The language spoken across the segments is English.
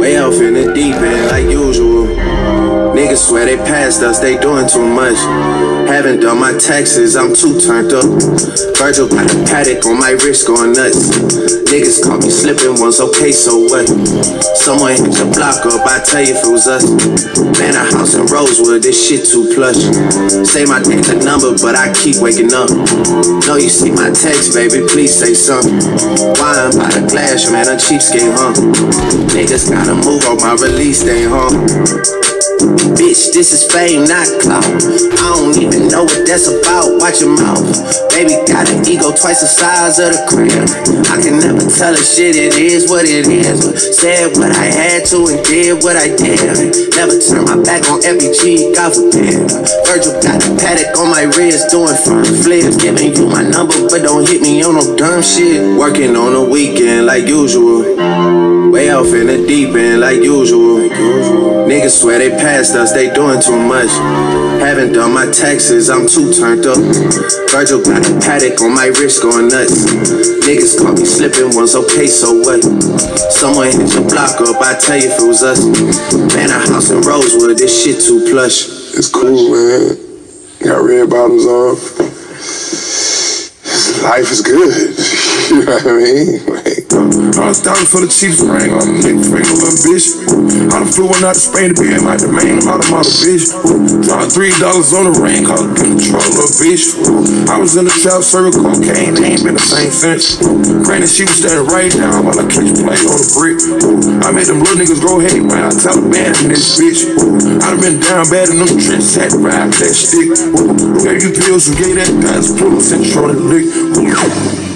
Way off in the deep end, like usual. Niggas swear they passed us, they doing too much. Haven't done my taxes, I'm too turned up. Virgil got a Patek on my wrist going nuts. Niggas caught me slipping once, okay, so what? Someone hit the block up, I tell you if it was us. Man, a house in Rosewood, this shit too plush. Say my name's a number, but I keep waking up. Know you see my text, baby, please say something. Wine by the glass, man, a cheapskate, huh? Niggas gotta move on my release day, huh? Bitch, this is fame, not clout. I don't even know what that's about. Watch your mouth. Baby got an ego twice the size of the crib. I can never tell a shit, it is what it is. Said what I had to and did what I did. Never turn my back on FBG, God forbid. Virgil got a Patek on my wrist, doing front flips. Giving you my number, but don't hit me on no dumb shit. Working on the weekend like usual. Way off in the deep end like usual. Swear they passed us, they doing too much. Haven't done my taxes, I'm too turned up. Virgil got a Patek on my wrist going nuts. Niggas caught me slipping once, okay, so what? Someone hit your block up, I tell you if it was us. Man, a house in Rosewood, this shit too plush. It's cool, man. Got red bottoms on. Life is good. you know what I mean? Hundred thousand for the Chiefs ring on the nigga finger, little bitch. I done flew one out to Spain to be in my domain, I'm out of model bitch. Dropped three dollars on the ring, called it control, little bitch. I was in the trap serving cocaine, they ain't been the same since. Granted, she was standing right down while I catch play on the brick. I made them little niggas go hate, man. I tell the man in this bitch. I done been down bad in them trenches, had to ride that stick. Gave you pills and gave that guys pull sent you on the lick.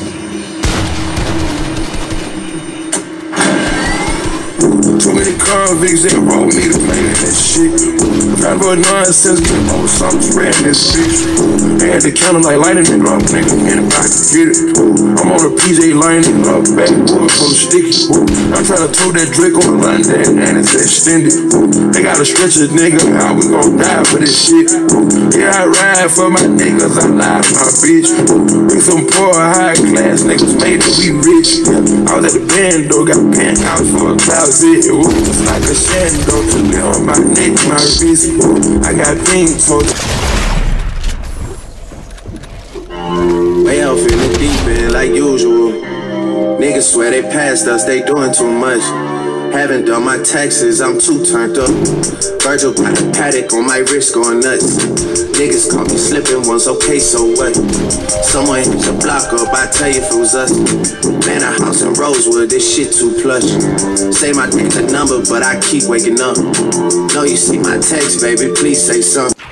Many convicts that roll me to play that shit. For nonsense, get over something spread this bitch. Had the counter like lighting nigga up, nigga, and I could get it. Ooh, I'm on a PJ line, nigga, up backwood from sticky. I'm trying to tow that Drake on the line, that and it's extended. Ooh, They stretch a nigga, how we gon' die for this shit. Ooh, Yeah, I ride for my niggas, I lie for my bitch. Ooh, We some poor, high class niggas made it, we rich. Yeah, I was at the band, though, got penthouse for a closet. Ooh, it's like a shadow to be on my neck, my wrist. I got things for Way off in the deep end like usual. Niggas swear they passed us, they doing too much. Haven't done my taxes, I'm too turned up. Virgil got a Patek on my wrist going nuts. Niggas caught me slipping once, okay, so what? Someone hit your block up, I tell you if it was us. Man, a house in Rosewood, this shit too plush. Say my name's a number, but I keep waking up. Know you see my text, baby, please say something.